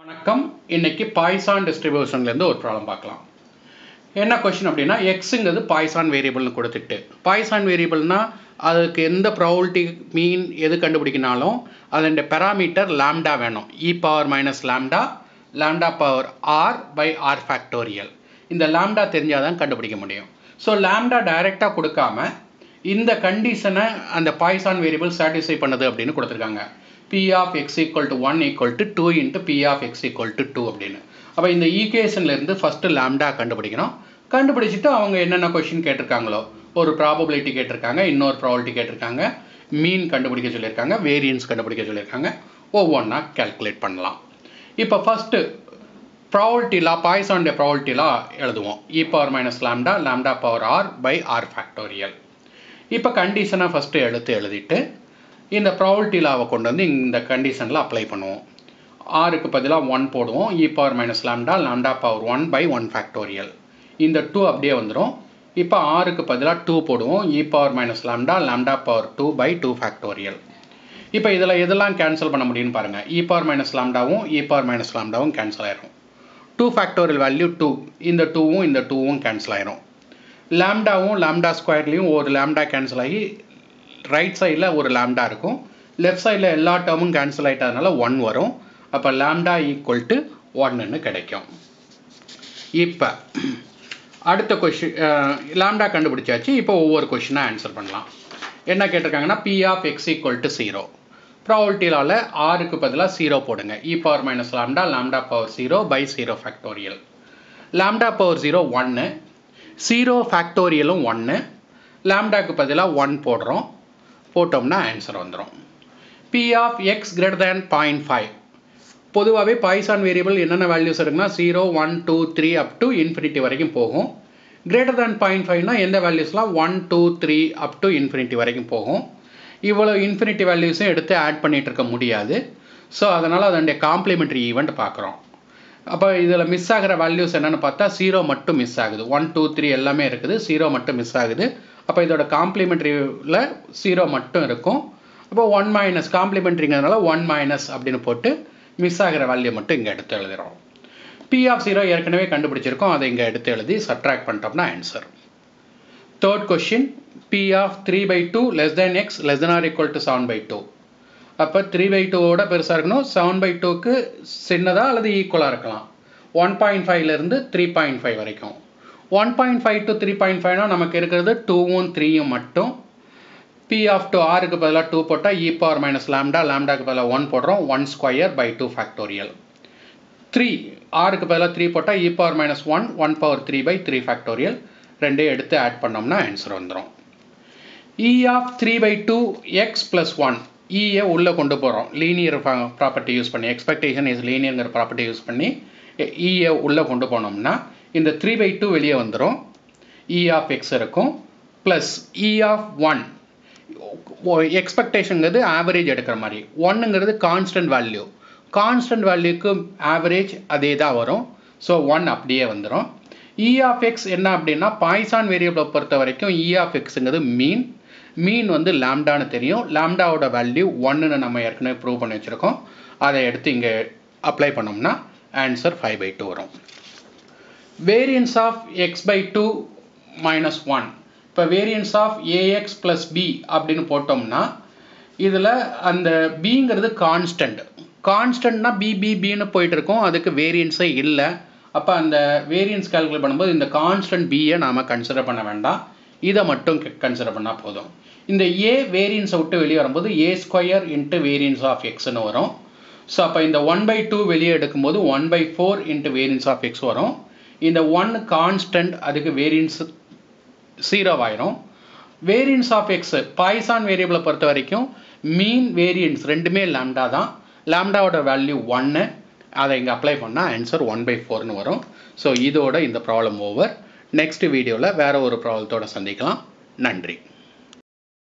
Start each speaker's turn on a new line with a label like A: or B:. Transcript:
A: வணக்கம். இன்னைக்கு பாய்சான் டிஸ்ட்ரிபியூஷன்லேருந்து ஒரு ப்ராப்ளம் பார்க்கலாம். என்ன கொஷின் அப்படின்னா எக்ஸுங்கிறது பாய்சான் வேரியபிள்னு கொடுத்துட்டு. பாய்சான் வேரியபிள்னா அதுக்கு எந்த ப்ரௌல்ட்டி மீன் எது கண்டுபிடிக்கினாலும் அதோட பெராமீட்டர் லாம்டா வேணும். E power minus lambda lambda power r by r factorial இந்த லாம்டா தெரிஞ்சால் தான் கண்டுபிடிக்க முடியும். ஸோ லாம்டா டைரெக்டாக கொடுக்காம இந்த கண்டிஷனை அந்த பாய்சான் வேரியபிள் சாட்டிஸ்ஃபை பண்ணுது அப்படின்னு கொடுத்துருக்காங்க. P of x equal to one equal to two into P of x equal to two அப்படின்னு. அப்போ இந்த ஈக்குவேஷன்லேருந்து ஃபஸ்ட்டு லேம்டா கண்டுபிடிக்கணும். கண்டுபிடிச்சிட்டு அவங்க என்னென்ன கொஷின் கேட்டிருக்காங்களோ ஒரு ப்ராபபிலிட்டி கேட்டிருக்காங்க இன்னொரு ப்ராபபிலிட்டி கேட்டிருக்காங்க மீன் கண்டுபிடிக்க சொல்லியிருக்காங்க வேரியன்ஸ் கண்டுபிடிக்க சொல்லியிருக்காங்க ஒவ்வொன்றா கேல்குலேட் பண்ணலாம். இப்போ ஃபஸ்ட்டு ப்ராபபிலிட்டி லா பாய்சானுடைய ப்ராபபிலிட்டி எழுதுவோம். E power minus lambda lambda power r by r factorial இப்போ கண்டிஷனை ஃபஸ்ட்டு எடுத்து எழுதிட்டு இந்த ப்ராபபிலிட்டி லாவை கொண்டு வந்து இந்த கண்டிஷனில் அப்ளை பண்ணுவோம். ஆருக்கு பதிலாக ஒன் போடுவோம். E power minus lambda lambda power one by one factorial இந்த டூ அப்படியே வந்துடும் இப்போ ஆறுக்கு பதிலாக டூ போடுவோம். E power minus lambda lambda power two by two factorial இப்போ இதில் எதெல்லாம் கேன்சல் பண்ண முடியும்னு பாருங்கள் இ பவர் மைனஸ் லாம்டாவும் இ பவர் மைனஸ் லாம்டாவும் கேன்சல் ஆயிரும். டூ ஃபேக்டோரியல் வேல்யூ டூ இந்த டூவும் இந்த டூவும் கேன்சல் ஆயிரும். லாம்டாவும் லாம்டா ஸ்கொயர்லேயும் ஒரு லாம்டா கேன்சல் ஆகி ரைட் சைடில் ஒரு லேம்டா இருக்கும். லெஃப்ட் சைடில் எல்லா டேர்மும் கேன்சல் ஆகிட்டதுனால ஒன் வரும். அப்போ லேம்டா ஈக்குவல் டு ஒன்னுன்னு கிடைக்கும். இப்போ அடுத்த கொஷின் லேம்டா கண்டுபிடிச்சாச்சு. இப்போ ஒவ்வொரு கொஷினாக ஆன்சர் பண்ணலாம். என்ன கேட்டிருக்காங்கன்னா P of x equal to zero ப்ராபபிலிட்டியால் ஆறுக்கு பதிலாக ஜீரோ போடுங்க. E power minus lambda lambda power zero by zero factorial lambda power zero ஒன்று ஜீரோ ஃபேக்டோரியலும் ஒன்று லாம்டாக்கு பதிலாக ஒன் போடுறோம். போட்டோம்னா ஆன்சர் வந்துடும் P of x greater than point five பொதுவாகவே பாய்சான் வேரியபிள் என்னென்ன வேல்யூஸ் இருக்குன்னா zero one two three up to infinity வரைக்கும் போகும். கிரேட்டர் தேன் பாயிண்ட் ஃபைவ்னா எந்த வேல்யூஸ்லாம் one two three up to infinity வரைக்கும் போகும். இவ்வளோ இன்ஃபினிட்டி வேல்யூஸும் எடுத்து ஆட் பண்ணிகிட்டு இருக்க முடியாது. ஸோ அதனால் அதனுடைய காம்ப்ளிமெண்ட்ரி ஈவெண்ட் பார்க்குறோம். அப்போ இதில் மிஸ் ஆகிற வேல்யூஸ் என்னென்னு பார்த்தா ஜீரோ மட்டும் மிஸ் ஆகுது. ஒன் டூ த்ரீ எல்லாமே இருக்குது. ஜீரோ மட்டும் மிஸ் ஆகுது. அப்போ இதோட காம்ப்ளிமெண்ட்ரியில் ஜீரோ மட்டும் இருக்கும். அப்போ ஒன் மைனஸ் காம்ப்ளிமெண்ட்ரிங்கிறதுனால ஒன் மைனஸ் அப்படின்னு போட்டு மிஸ் ஆகிற வேல்யூ மட்டும் இங்கே எடுத்து எழுதுகிறோம் பி ஆஃப் ஜீரோ ஏற்கனவே கண்டுபிடிச்சிருக்கோம். அதை இங்கே எடுத்து எழுதி சப்ட்ராக்ட் பண்ணிட்டோம்னா answer third question P of three by two less than x less than or equal to seven by two அப்போ த்ரீ பை டூவோட பெருசாக இருக்கணும். செவன் பை டூக்கு சின்னதாக அல்லது ஈக்குவலாக இருக்கலாம். ஒன் பாயிண்ட் ஃபைவ்லேருந்து த்ரீ பாயிண்ட் ஃபைவ் வரைக்கும். One point five to three point ஃபைவ்னா நமக்கு இருக்கிறது டூவும் த்ரீயும் மட்டும். பி ஆஃப் டூ ஆருக்கு பதிலாக டூ போட்டால் e e power minus lambda லேம்டாக்கு பதிலாக ஒன் போடுறோம் one square by two factorial three ஆருக்கு பதிலாக த்ரீ போட்டால் e power minus one one power three by three factorial ரெண்டையும் எடுத்து ஆட் பண்ணோம்னா ஆன்சர் வந்துடும் e of three by two x plus one இஏ உள்ளே கொண்டு போகிறோம் லீனியர் ப்ராப்பர்ட்டி யூஸ் பண்ணி எக்ஸ்பெக்டேஷன் இஸ் லீனியருங்கிற ப்ராப்பர்ட்டி யூஸ் பண்ணி e இஏ உள்ளே கொண்டு போனோம்னா இந்த த்ரீ பை டூ வெளியே வந்துடும் இ e ஆஃப் எக்ஸ் இருக்கும். ப்ளஸ் இ ஆஃப் ஒன் எக்ஸ்பெக்டேஷனுங்கிறது ஆவரேஜ் எடுக்கிற மாதிரி. ஒன்னுங்கிறது கான்ஸ்டன்ட் வேல்யூ கான்ஸ்டன்ட் வேல்யூக்கு ஆவரேஜ் அதே தான் வரும். ஸோ ஒன் அப்படியே வந்துடும் இ e ஆஃப் எக்ஸ் என்ன அப்படின்னா பாய்சான் வேரியபிளை பொறுத்த வரைக்கும் இ ஆஃப் எக்ஸுங்கிறது மீன் மீன் வந்து லாம்டான்னு தெரியும். லேம்டாவோட வேல்யூ ஒன்றுன்னு நம்ம ஏற்கனவே ப்ரூவ் பண்ணி வச்சுருக்கோம். அதை எடுத்து இங்கே அப்ளை பண்ணோம்னா ஆன்சர் ஃபைவ் பை டூ வரும். Variance of x by two minus one இப்போ variance of a x plus b அப்படின்னு போட்டோம்னா இதில் அந்த பிங்கிறது கான்ஸ்டன்ட் கான்ஸ்டன்ட்னா பி பி பின்னு போயிட்டு இருக்கோம் அதுக்கு வேரியன்ஸே இல்லை. அப்போ அந்த வேரியன்ஸ் கால்குலேட் பண்ணும்போது இந்த கான்ஸ்டன்ட் பியை நாம் கன்சிடர் பண்ண வேண்டாம். இதை மட்டும் கன்சிடர் பண்ணால் போதும். இந்த ஏ வேரியன்ஸை விட்டு வெளியே வரும்போது a square into variance of எக்ஸ்னு வரும். ஸோ அப்போ இந்த ஒன் பை டூ வெளியே எடுக்கும்போது one by four into variance of x வரும். இந்த ஒன் கான்ஸ்டன்ட் அதுக்கு வேரியன்ஸ் ஜீரோ ஆயிரும் வேரியன்ஸ் ஆஃப் எக்ஸ் பாய்சான் வேரியபிளை பொறுத்த வரைக்கும் மீன் வேரியன்ஸ் ரெண்டுமே லாம்டா தான். லாம்டாவோட வேல்யூ ஒன்று அதை இங்கே அப்ளை பண்ணால் ஆன்சர் ஒன் பை ஃபோர்னு வரும். ஸோ இதோட இந்த ப்ராப்ளம் ஓவர் நெக்ஸ்ட் வீடியோவில் வேறு ஒரு ப்ராப்ளத்தோடு சந்திக்கலாம். நன்றி.